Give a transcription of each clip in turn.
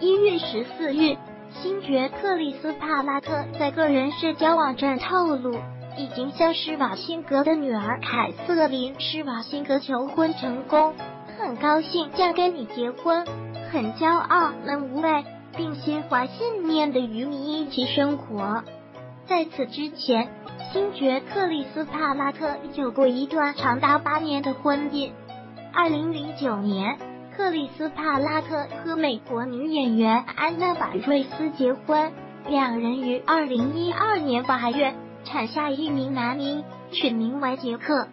一月十四日，星爵克里斯帕拉特在个人社交网站透露，已经向施瓦辛格的女儿凯瑟琳·施瓦辛格求婚成功，很高兴嫁给你结婚，很骄傲能无畏并心怀信念的与你一起生活。在此之前，星爵克里斯帕拉特有过一段长达八年的婚姻。二零零九年，克里斯帕拉特和美国女演员安娜·瓦瑞斯结婚，两人于二零一二年八月产下一名男婴，取名为杰克。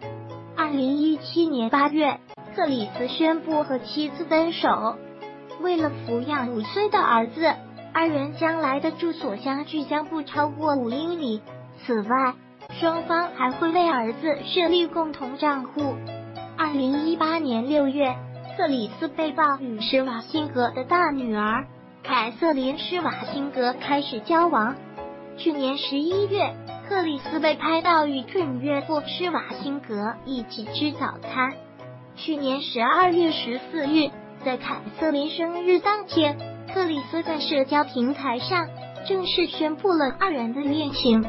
二零一七年八月，克里斯宣布和妻子分手，为了抚养五岁的儿子。二人将来的住所相距将不超过五英里。此外，双方还会为儿子设立共同账户。二零一八年六月，克里斯被曝与施瓦辛格的大女儿凯瑟琳·施瓦辛格开始交往。去年十一月，克里斯被拍到与 Dream 岳父施瓦辛格一起吃早餐。去年十二月十四日，在凯瑟琳生日当天。克里斯在社交平台上正式宣布了二人的恋情。